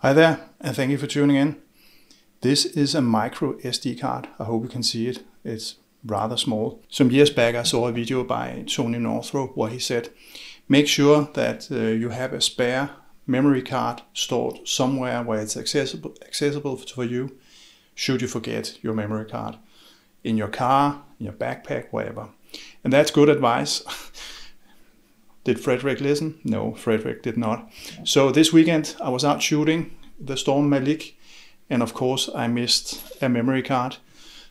Hi there, and thank you for tuning in. This is a micro SD card. I hope you can see it. It's rather small. Some years back, I saw a video by Tony Northrup where he said, make sure that uh, you have a spare memory card stored somewhere where it's accessible, accessible for you should you forget your memory card in your car, in your backpack, wherever. And that's good advice. Did Frederik listen? No, Frederik did not. So this weekend I was out shooting the Storm Malik, and of course I missed a memory card.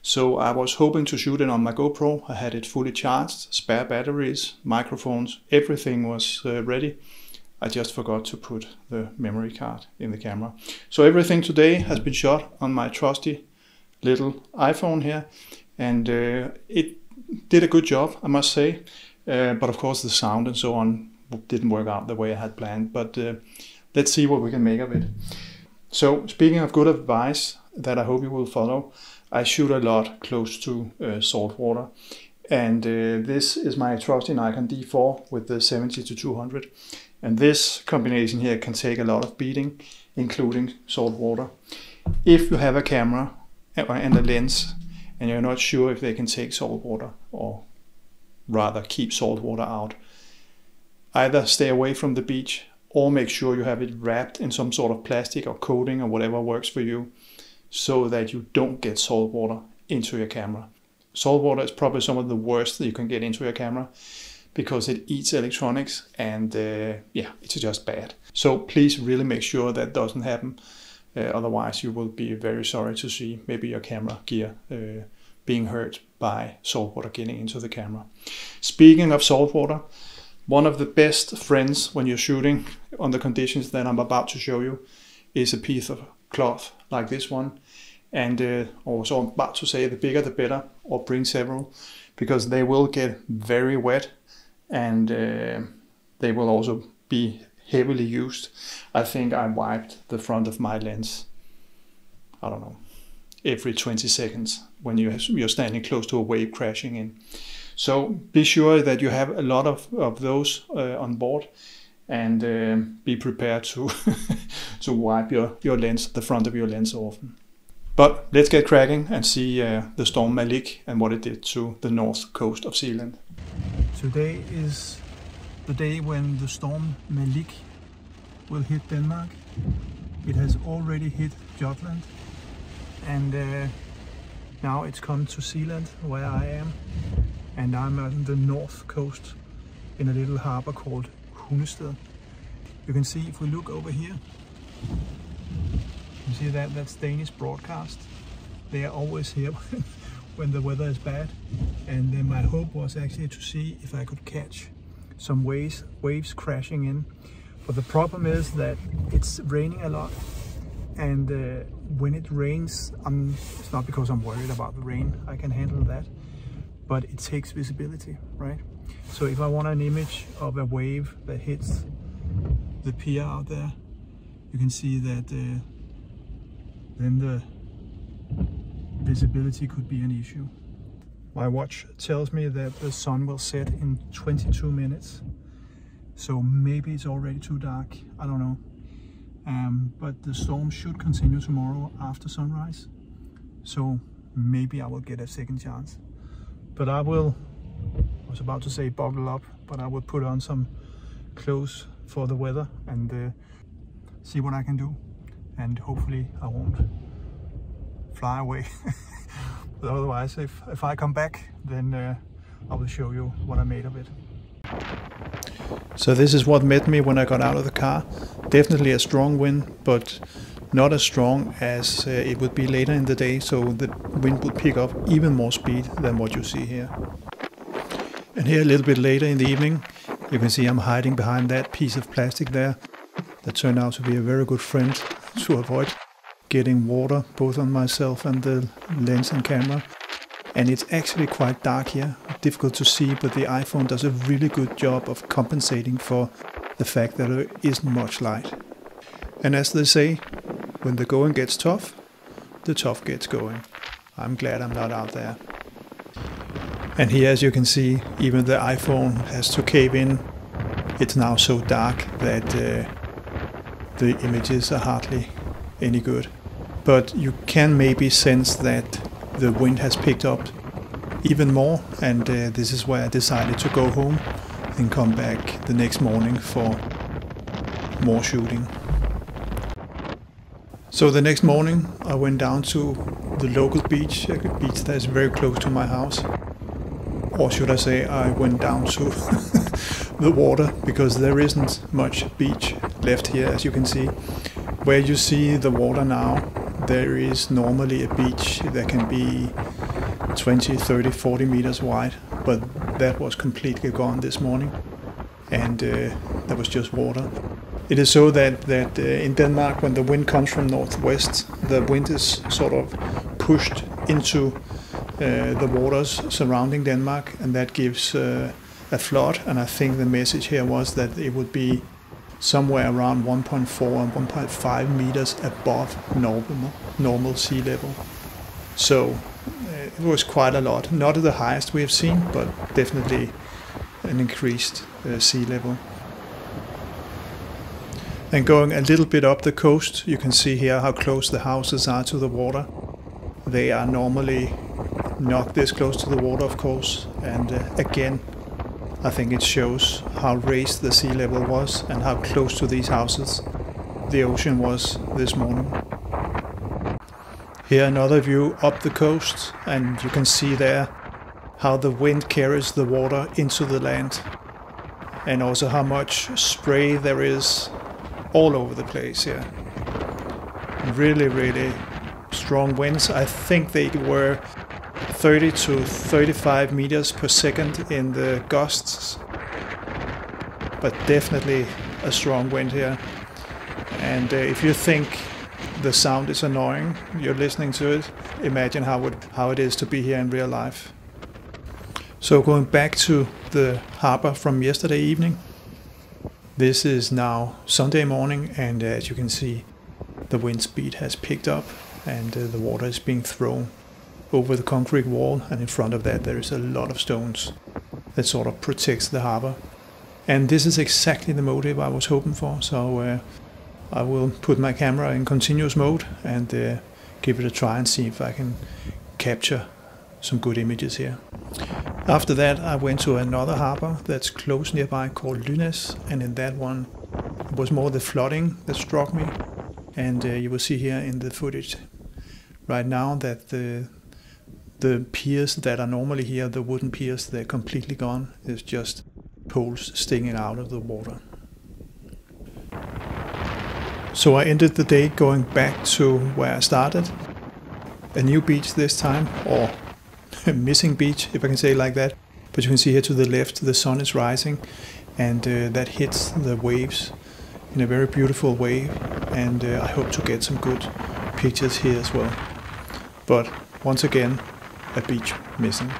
So I was hoping to shoot it on my GoPro. I had it fully charged, spare batteries, microphones, everything was uh, ready. I just forgot to put the memory card in the camera. So everything today has been shot on my trusty little iPhone here, and uh, it did a good job, I must say. Uh, but of course, the sound and so on didn't work out the way I had planned. But uh, let's see what we can make of it. So, speaking of good advice that I hope you will follow, I shoot a lot close to uh, salt water. And uh, this is my trusty Nikon D4 with the 70 to 200. And this combination here can take a lot of beating, including salt water. If you have a camera and a lens and you're not sure if they can take salt water or rather keep salt water out. Either stay away from the beach or make sure you have it wrapped in some sort of plastic or coating or whatever works for you so that you don't get salt water into your camera. Salt water is probably some of the worst that you can get into your camera because it eats electronics and uh, yeah, it's just bad. So please really make sure that doesn't happen. Uh, otherwise, you will be very sorry to see maybe your camera gear uh, being hurt by salt water getting into the camera. Speaking of salt water, one of the best friends when you're shooting on the conditions that I'm about to show you is a piece of cloth like this one. And uh, also I'm about to say the bigger the better, or bring several, because they will get very wet and uh, they will also be heavily used. I think I wiped the front of my lens, I don't know, every 20 seconds when you you're standing close to a wave crashing in. So be sure that you have a lot of, of those uh, on board and uh, be prepared to to wipe your, your lens, the front of your lens often. But let's get cracking and see uh, the storm Malik and what it did to the north coast of Zealand. Today is the day when the storm Malik will hit Denmark. It has already hit Jutland and uh, now it's come to Zealand where I am and I'm on the north coast in a little harbor called Hundested. You can see if we look over here, you see that that's Danish broadcast. They are always here when the weather is bad and then my hope was actually to see if I could catch some waves, waves crashing in. But the problem is that it's raining a lot and uh, when it rains I'm, it's not because I'm worried about the rain. I can handle that. But it takes visibility right? So if I want an image of a wave that hits the pier out there you can see that uh, then the visibility could be an issue. My watch tells me that the sun will set in 22 minutes. So maybe it's already too dark. I don't know um, but the storm should continue tomorrow after sunrise. So maybe I will get a second chance. But I will I was about to say buckle up but I will put on some clothes for the weather and uh, see what I can do. And hopefully I won't fly away. But otherwise if, if I come back then uh, I will show you what I made of it. So this is what met me when I got out of the car. Definitely a strong wind, but not as strong as uh, it would be later in the day, so the wind would pick up even more speed than what you see here. And here a little bit later in the evening, you can see I'm hiding behind that piece of plastic there. That turned out to be a very good friend to avoid getting water both on myself and the lens and camera and it's actually quite dark here, difficult to see, but the iPhone does a really good job of compensating for the fact that there isn't much light. And as they say, when the going gets tough, the tough gets going. I'm glad I'm not out there. And here as you can see, even the iPhone has to cave in. It's now so dark that uh, the images are hardly any good. But you can maybe sense that the wind has picked up even more, and uh, this is why I decided to go home and come back the next morning for more shooting. So the next morning I went down to the local beach, a beach that is very close to my house. Or should I say I went down to the water because there isn't much beach left here as you can see. Where you see the water now, there is normally a beach that can be 20, 30, 40 meters wide, but that was completely gone this morning and uh, there was just water. It is so that, that uh, in Denmark, when the wind comes from northwest, the wind is sort of pushed into uh, the waters surrounding Denmark, and that gives uh, a flood. And I think the message here was that it would be somewhere around 1.4 and 1.5 meters above normal, normal sea level. So it was quite a lot. Not the highest we have seen, but definitely an increased uh, sea level. And going a little bit up the coast, you can see here how close the houses are to the water. They are normally not this close to the water, of course. And uh, again, I think it shows how raised the sea level was and how close to these houses the ocean was this morning. Here another view up the coast and you can see there how the wind carries the water into the land and also how much spray there is all over the place here. Really, really strong winds. I think they were 30 to 35 meters per second in the gusts, but definitely a strong wind here. And uh, if you think the sound is annoying, you're listening to it, imagine how it, how it is to be here in real life. So going back to the harbor from yesterday evening, this is now Sunday morning and as you can see the wind speed has picked up and uh, the water is being thrown over the concrete wall and in front of that there is a lot of stones that sort of protects the harbor. And this is exactly the motive I was hoping for so uh, I will put my camera in continuous mode and uh, give it a try and see if I can capture some good images here. After that I went to another harbor that's close nearby called Lynæs and in that one it was more the flooding that struck me and uh, you will see here in the footage right now that the the piers that are normally here, the wooden piers, they're completely gone. It's just poles sticking out of the water. So I ended the day going back to where I started. A new beach this time, or a missing beach, if I can say it like that. But you can see here to the left, the sun is rising, and uh, that hits the waves in a very beautiful way. And uh, I hope to get some good pictures here as well. But once again, a beach missing.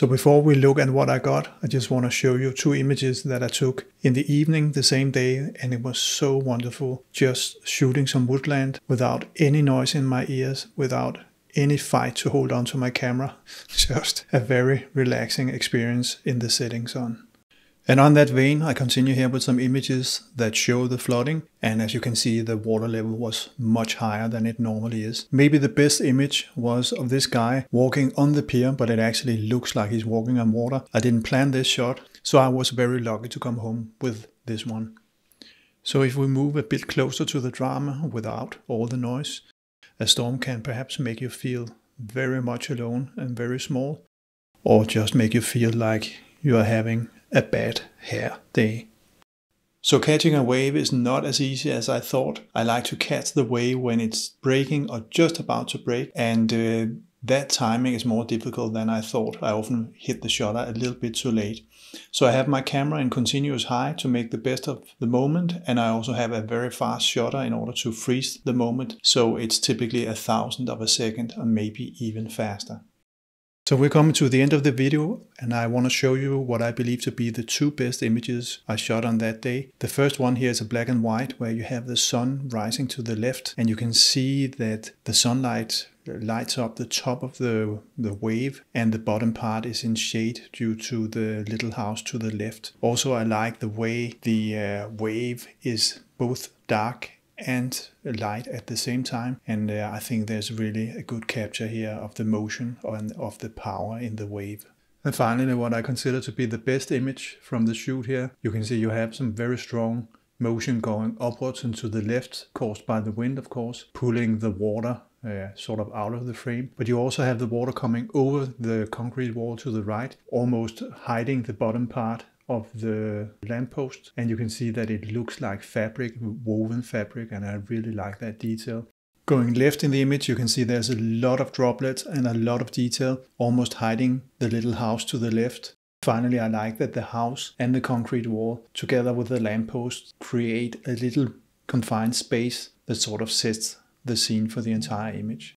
So before we look at what I got, I just want to show you two images that I took in the evening the same day and it was so wonderful just shooting some woodland without any noise in my ears, without any fight to hold on to my camera. Just a very relaxing experience in the setting sun. And on that vein, I continue here with some images that show the flooding. And as you can see, the water level was much higher than it normally is. Maybe the best image was of this guy walking on the pier, but it actually looks like he's walking on water. I didn't plan this shot, so I was very lucky to come home with this one. So if we move a bit closer to the drama without all the noise, a storm can perhaps make you feel very much alone and very small, or just make you feel like you are having a bad hair day. So catching a wave is not as easy as I thought. I like to catch the wave when it's breaking or just about to break and uh, that timing is more difficult than I thought. I often hit the shutter a little bit too late. So I have my camera in continuous high to make the best of the moment and I also have a very fast shutter in order to freeze the moment. So it's typically a thousand of a second or maybe even faster. So we're coming to the end of the video and I want to show you what I believe to be the two best images I shot on that day. The first one here is a black and white where you have the sun rising to the left and you can see that the sunlight lights up the top of the, the wave and the bottom part is in shade due to the little house to the left. Also I like the way the uh, wave is both dark and light at the same time. And uh, I think there's really a good capture here of the motion and of the power in the wave. And finally, what I consider to be the best image from the shoot here, you can see you have some very strong motion going upwards and to the left, caused by the wind, of course, pulling the water uh, sort of out of the frame. But you also have the water coming over the concrete wall to the right, almost hiding the bottom part of the lamppost and you can see that it looks like fabric, woven fabric, and I really like that detail. Going left in the image, you can see there's a lot of droplets and a lot of detail, almost hiding the little house to the left. Finally, I like that the house and the concrete wall, together with the lamppost, create a little confined space that sort of sets the scene for the entire image.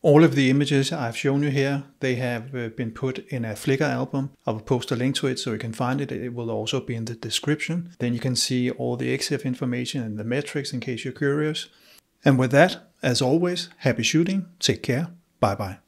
All of the images I've shown you here, they have uh, been put in a Flickr album. I will post a link to it so you can find it. It will also be in the description. Then you can see all the EXIF information and the metrics in case you're curious. And with that, as always, happy shooting, take care, bye bye.